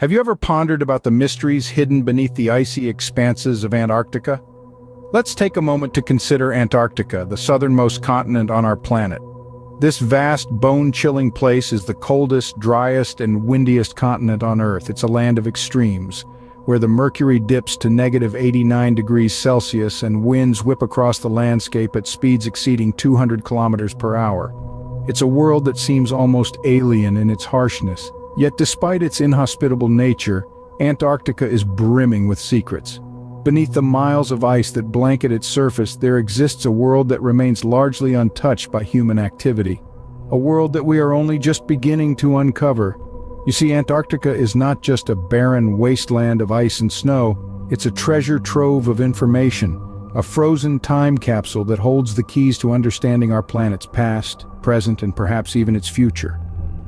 Have you ever pondered about the mysteries hidden beneath the icy expanses of Antarctica? Let's take a moment to consider Antarctica, the southernmost continent on our planet. This vast, bone-chilling place is the coldest, driest, and windiest continent on Earth. It's a land of extremes, where the mercury dips to negative 89 degrees Celsius and winds whip across the landscape at speeds exceeding 200 kilometers per hour. It's a world that seems almost alien in its harshness, Yet despite its inhospitable nature, Antarctica is brimming with secrets. Beneath the miles of ice that blanket its surface, there exists a world that remains largely untouched by human activity. A world that we are only just beginning to uncover. You see, Antarctica is not just a barren wasteland of ice and snow, it's a treasure trove of information, a frozen time capsule that holds the keys to understanding our planet's past, present, and perhaps even its future.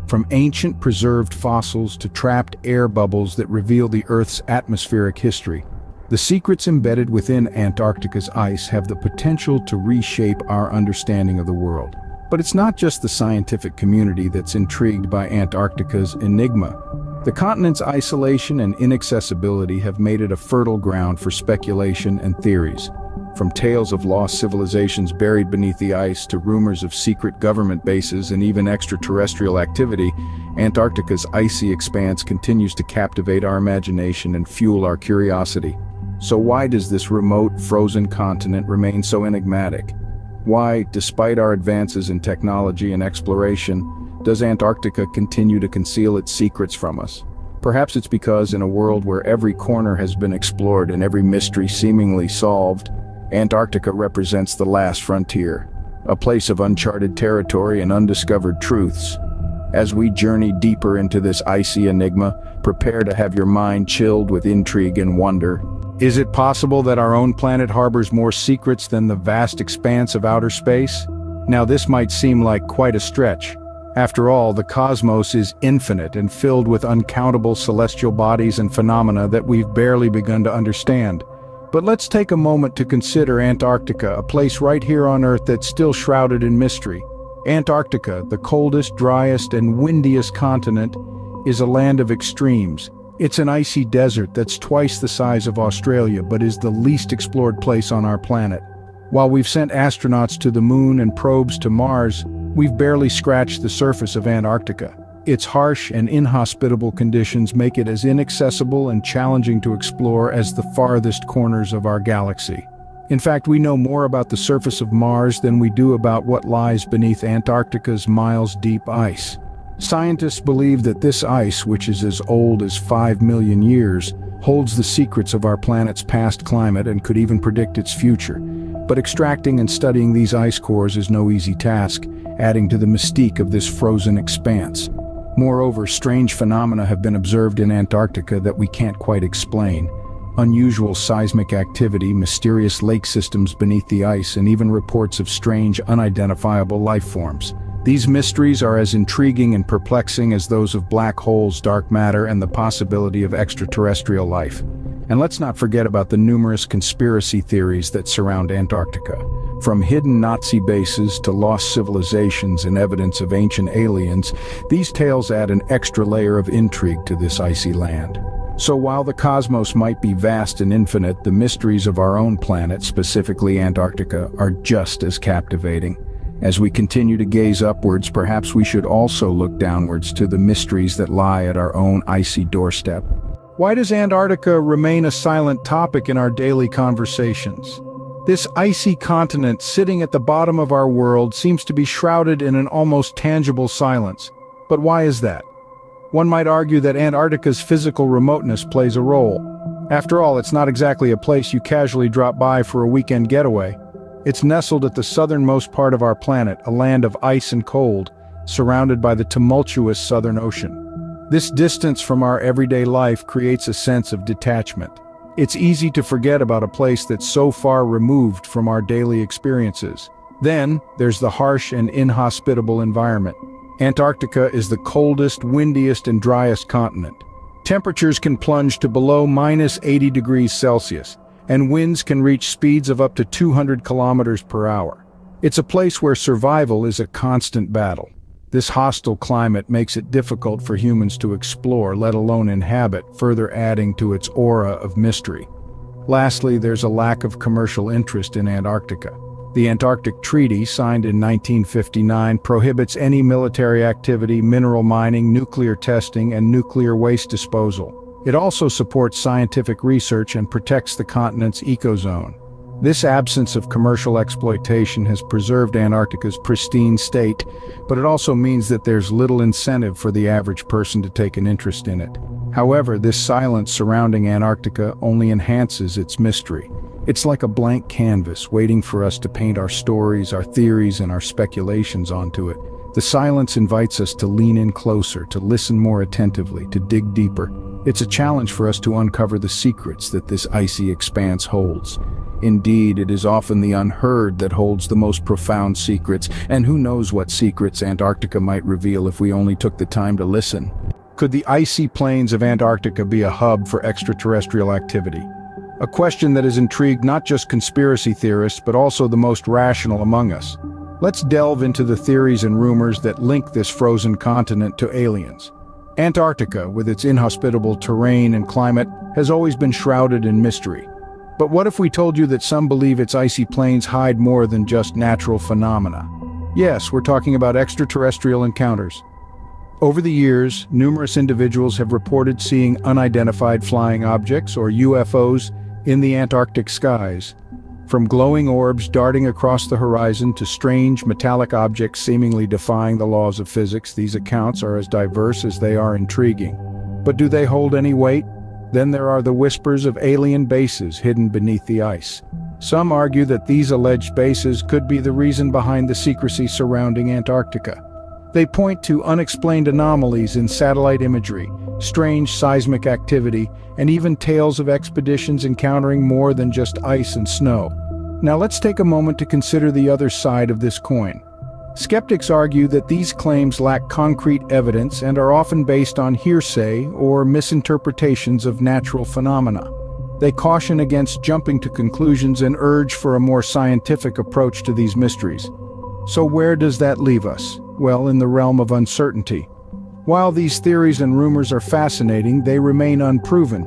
From ancient preserved fossils to trapped air bubbles that reveal the Earth's atmospheric history, the secrets embedded within Antarctica's ice have the potential to reshape our understanding of the world. But it's not just the scientific community that's intrigued by Antarctica's enigma. The continent's isolation and inaccessibility have made it a fertile ground for speculation and theories. From tales of lost civilizations buried beneath the ice to rumors of secret government bases and even extraterrestrial activity, Antarctica's icy expanse continues to captivate our imagination and fuel our curiosity. So why does this remote, frozen continent remain so enigmatic? Why, despite our advances in technology and exploration, does Antarctica continue to conceal its secrets from us? Perhaps it's because in a world where every corner has been explored and every mystery seemingly solved, Antarctica represents the last frontier, a place of uncharted territory and undiscovered truths. As we journey deeper into this icy enigma, prepare to have your mind chilled with intrigue and wonder. Is it possible that our own planet harbors more secrets than the vast expanse of outer space? Now this might seem like quite a stretch. After all, the cosmos is infinite and filled with uncountable celestial bodies and phenomena that we've barely begun to understand. But let's take a moment to consider Antarctica, a place right here on Earth that's still shrouded in mystery. Antarctica, the coldest, driest, and windiest continent, is a land of extremes. It's an icy desert that's twice the size of Australia but is the least explored place on our planet. While we've sent astronauts to the moon and probes to Mars, we've barely scratched the surface of Antarctica. Its harsh and inhospitable conditions make it as inaccessible and challenging to explore as the farthest corners of our galaxy. In fact, we know more about the surface of Mars than we do about what lies beneath Antarctica's miles-deep ice. Scientists believe that this ice, which is as old as 5 million years, holds the secrets of our planet's past climate and could even predict its future. But extracting and studying these ice cores is no easy task, adding to the mystique of this frozen expanse. Moreover, strange phenomena have been observed in Antarctica that we can't quite explain. Unusual seismic activity, mysterious lake systems beneath the ice, and even reports of strange, unidentifiable life forms. These mysteries are as intriguing and perplexing as those of black holes, dark matter, and the possibility of extraterrestrial life. And let's not forget about the numerous conspiracy theories that surround Antarctica. From hidden Nazi bases to lost civilizations and evidence of ancient aliens, these tales add an extra layer of intrigue to this icy land. So while the cosmos might be vast and infinite, the mysteries of our own planet, specifically Antarctica, are just as captivating. As we continue to gaze upwards, perhaps we should also look downwards to the mysteries that lie at our own icy doorstep. Why does Antarctica remain a silent topic in our daily conversations? This icy continent sitting at the bottom of our world seems to be shrouded in an almost tangible silence. But why is that? One might argue that Antarctica's physical remoteness plays a role. After all, it's not exactly a place you casually drop by for a weekend getaway. It's nestled at the southernmost part of our planet, a land of ice and cold, surrounded by the tumultuous Southern Ocean. This distance from our everyday life creates a sense of detachment. It's easy to forget about a place that's so far removed from our daily experiences. Then, there's the harsh and inhospitable environment. Antarctica is the coldest, windiest, and driest continent. Temperatures can plunge to below minus 80 degrees Celsius, and winds can reach speeds of up to 200 kilometers per hour. It's a place where survival is a constant battle. This hostile climate makes it difficult for humans to explore, let alone inhabit, further adding to its aura of mystery. Lastly, there's a lack of commercial interest in Antarctica. The Antarctic Treaty, signed in 1959, prohibits any military activity, mineral mining, nuclear testing, and nuclear waste disposal. It also supports scientific research and protects the continent's ecozone. This absence of commercial exploitation has preserved Antarctica's pristine state, but it also means that there's little incentive for the average person to take an interest in it. However, this silence surrounding Antarctica only enhances its mystery. It's like a blank canvas waiting for us to paint our stories, our theories, and our speculations onto it. The silence invites us to lean in closer, to listen more attentively, to dig deeper. It's a challenge for us to uncover the secrets that this icy expanse holds. Indeed, it is often the unheard that holds the most profound secrets, and who knows what secrets Antarctica might reveal if we only took the time to listen. Could the icy plains of Antarctica be a hub for extraterrestrial activity? A question that has intrigued not just conspiracy theorists, but also the most rational among us. Let's delve into the theories and rumors that link this frozen continent to aliens. Antarctica, with its inhospitable terrain and climate, has always been shrouded in mystery. But what if we told you that some believe its icy plains hide more than just natural phenomena? Yes, we're talking about extraterrestrial encounters. Over the years, numerous individuals have reported seeing unidentified flying objects, or UFOs, in the Antarctic skies. From glowing orbs darting across the horizon to strange metallic objects seemingly defying the laws of physics, these accounts are as diverse as they are intriguing. But do they hold any weight? Then there are the whispers of alien bases hidden beneath the ice. Some argue that these alleged bases could be the reason behind the secrecy surrounding Antarctica. They point to unexplained anomalies in satellite imagery, strange seismic activity, and even tales of expeditions encountering more than just ice and snow. Now let's take a moment to consider the other side of this coin. Skeptics argue that these claims lack concrete evidence and are often based on hearsay or misinterpretations of natural phenomena. They caution against jumping to conclusions and urge for a more scientific approach to these mysteries. So where does that leave us? Well, in the realm of uncertainty. While these theories and rumors are fascinating, they remain unproven,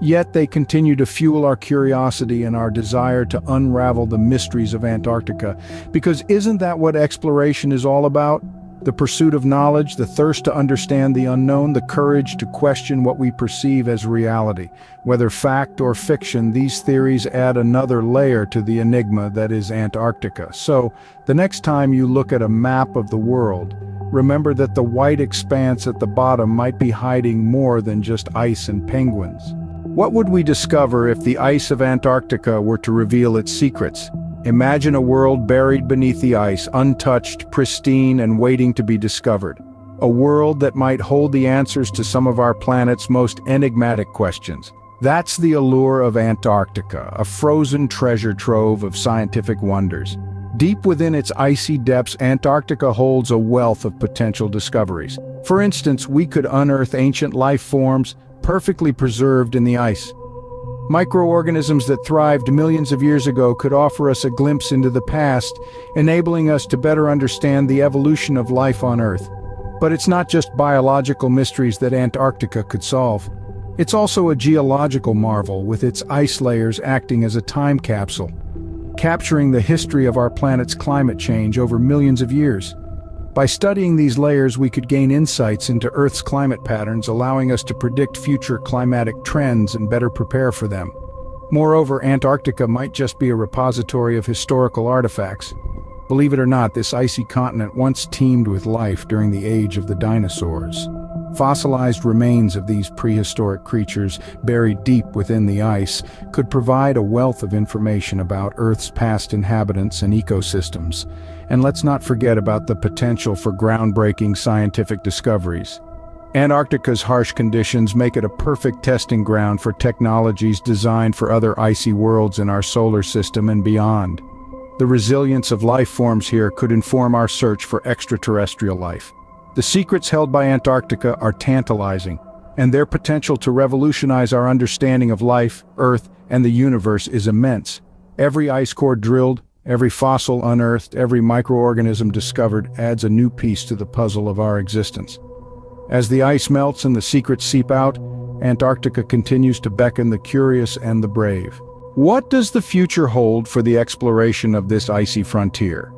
Yet they continue to fuel our curiosity and our desire to unravel the mysteries of Antarctica. Because isn't that what exploration is all about? The pursuit of knowledge, the thirst to understand the unknown, the courage to question what we perceive as reality. Whether fact or fiction, these theories add another layer to the enigma that is Antarctica. So, the next time you look at a map of the world, remember that the white expanse at the bottom might be hiding more than just ice and penguins. What would we discover if the ice of Antarctica were to reveal its secrets? Imagine a world buried beneath the ice, untouched, pristine, and waiting to be discovered. A world that might hold the answers to some of our planet's most enigmatic questions. That's the allure of Antarctica, a frozen treasure trove of scientific wonders. Deep within its icy depths, Antarctica holds a wealth of potential discoveries. For instance, we could unearth ancient life forms, perfectly preserved in the ice. Microorganisms that thrived millions of years ago could offer us a glimpse into the past, enabling us to better understand the evolution of life on Earth. But it's not just biological mysteries that Antarctica could solve. It's also a geological marvel, with its ice layers acting as a time capsule, capturing the history of our planet's climate change over millions of years. By studying these layers, we could gain insights into Earth's climate patterns, allowing us to predict future climatic trends and better prepare for them. Moreover, Antarctica might just be a repository of historical artifacts. Believe it or not, this icy continent once teemed with life during the age of the dinosaurs. Fossilized remains of these prehistoric creatures, buried deep within the ice, could provide a wealth of information about Earth's past inhabitants and ecosystems. And let's not forget about the potential for groundbreaking scientific discoveries. Antarctica's harsh conditions make it a perfect testing ground for technologies designed for other icy worlds in our solar system and beyond. The resilience of life forms here could inform our search for extraterrestrial life. The secrets held by Antarctica are tantalizing, and their potential to revolutionize our understanding of life, Earth, and the universe is immense. Every ice core drilled, Every fossil unearthed, every microorganism discovered adds a new piece to the puzzle of our existence. As the ice melts and the secrets seep out, Antarctica continues to beckon the curious and the brave. What does the future hold for the exploration of this icy frontier?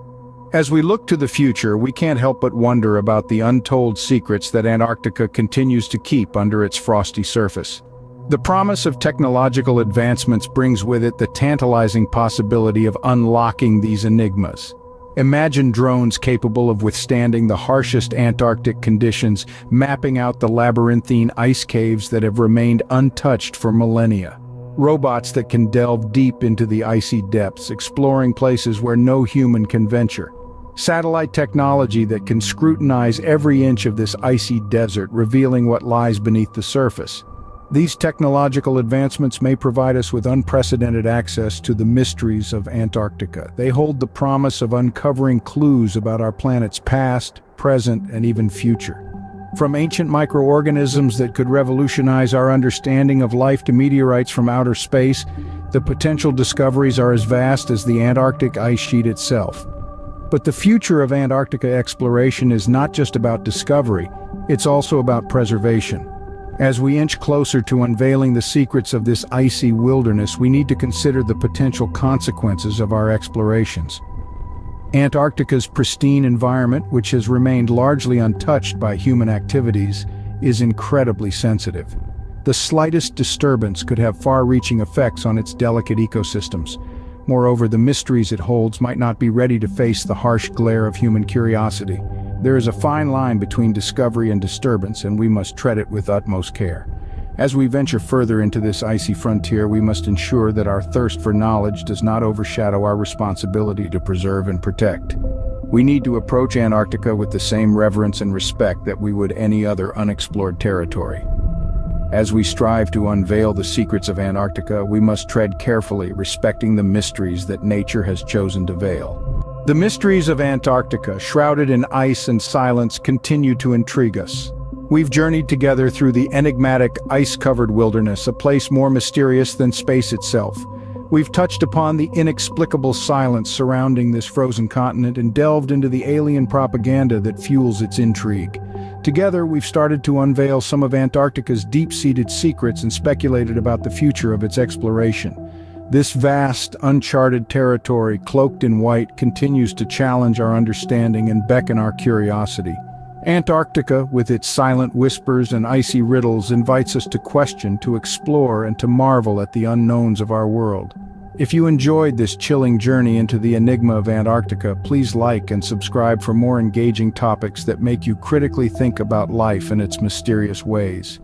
As we look to the future, we can't help but wonder about the untold secrets that Antarctica continues to keep under its frosty surface. The promise of technological advancements brings with it the tantalizing possibility of unlocking these enigmas. Imagine drones capable of withstanding the harshest Antarctic conditions, mapping out the labyrinthine ice caves that have remained untouched for millennia. Robots that can delve deep into the icy depths, exploring places where no human can venture. Satellite technology that can scrutinize every inch of this icy desert, revealing what lies beneath the surface. These technological advancements may provide us with unprecedented access to the mysteries of Antarctica. They hold the promise of uncovering clues about our planet's past, present, and even future. From ancient microorganisms that could revolutionize our understanding of life to meteorites from outer space, the potential discoveries are as vast as the Antarctic ice sheet itself. But the future of Antarctica exploration is not just about discovery, it's also about preservation. As we inch closer to unveiling the secrets of this icy wilderness, we need to consider the potential consequences of our explorations. Antarctica's pristine environment, which has remained largely untouched by human activities, is incredibly sensitive. The slightest disturbance could have far-reaching effects on its delicate ecosystems, Moreover, the mysteries it holds might not be ready to face the harsh glare of human curiosity. There is a fine line between discovery and disturbance, and we must tread it with utmost care. As we venture further into this icy frontier, we must ensure that our thirst for knowledge does not overshadow our responsibility to preserve and protect. We need to approach Antarctica with the same reverence and respect that we would any other unexplored territory. As we strive to unveil the secrets of Antarctica, we must tread carefully, respecting the mysteries that nature has chosen to veil. The mysteries of Antarctica, shrouded in ice and silence, continue to intrigue us. We've journeyed together through the enigmatic, ice-covered wilderness, a place more mysterious than space itself. We've touched upon the inexplicable silence surrounding this frozen continent and delved into the alien propaganda that fuels its intrigue. Together, we've started to unveil some of Antarctica's deep-seated secrets and speculated about the future of its exploration. This vast, uncharted territory, cloaked in white, continues to challenge our understanding and beckon our curiosity. Antarctica, with its silent whispers and icy riddles, invites us to question, to explore, and to marvel at the unknowns of our world. If you enjoyed this chilling journey into the enigma of Antarctica, please like and subscribe for more engaging topics that make you critically think about life and its mysterious ways.